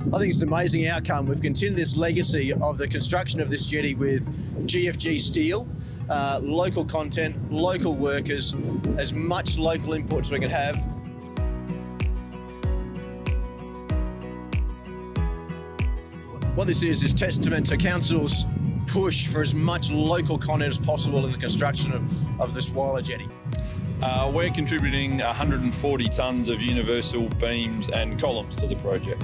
I think it's an amazing outcome. We've continued this legacy of the construction of this jetty with GFG steel, uh, local content, local workers, as much local input as we can have. What this is is testament to council's push for as much local content as possible in the construction of, of this Whyalla jetty. Uh, we're contributing 140 tonnes of universal beams and columns to the project.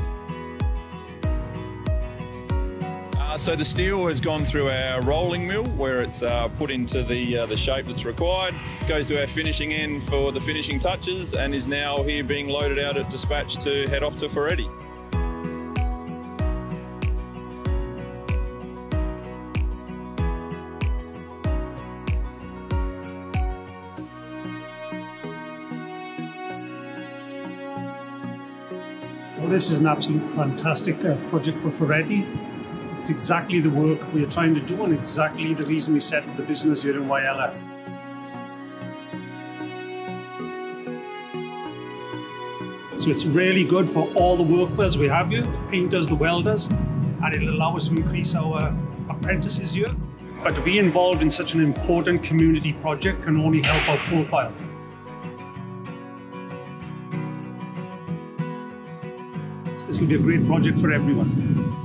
Uh, so the steel has gone through our rolling mill where it's uh, put into the, uh, the shape that's required, goes to our finishing end for the finishing touches and is now here being loaded out at dispatch to head off to Ferretti. Well, this is an absolute fantastic uh, project for Ferretti. It's exactly the work we are trying to do and exactly the reason we set up the business here in Whyalla. So it's really good for all the workers we have here, the painters, the welders, and it'll allow us to increase our apprentices here. But to be involved in such an important community project can only help our profile. This will be a great project for everyone.